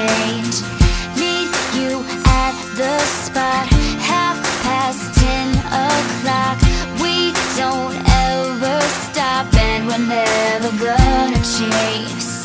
change. Meet you at the spot Half past ten o'clock. We don't ever stop And we're never gonna chase.